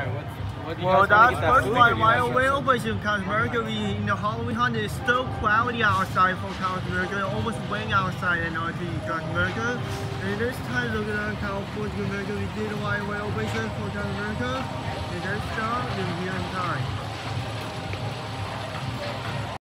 Alright, what, what Well, that's to get that food, my Whale operation We, in the Halloween Haunt, it's still cloudy outside for Captain America. Almost rain outside and not in Captain America. And this time, looking at California We did a whale way for Captain America. And this time, we're here.